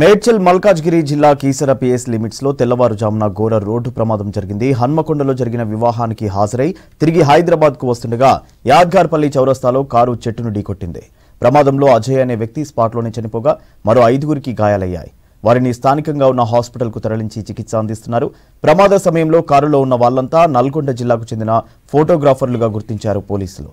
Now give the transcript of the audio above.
మేడ్చల్ మల్కాజ్గిరి జిల్లా కీసర పిఎస్ లిమిట్స్లో తెల్లవారుజామున ఘోర రోడ్డు ప్రమాదం జరిగింది. హన్మకొండలో జరిగిన వివాహానికి హాజరై తిరిగి హైదరాబాద్కు వస్తుండగా యాద్గార్పల్లి చౌరస్తాలో కారు చెట్టును ఢీకొట్టింది. ప్రమాదంలో అజయ్ అనే వ్యక్తి స్పాట్లోనే చనిపోగా మరో ఐదుగురికి గాయాలయ్యాయి. వారిని స్థానికంగా ఉన్న హాస్పిటల్కు తరలించి చికిత్స అందిస్తున్నారు. ప్రమాద సమయంలో కారులో ఉన్న వాళ్ళంతా నల్గొండ జిల్లాకు చెందిన ఫోటోగ్రాఫర్లుగా గుర్తించారు పోలీసులు.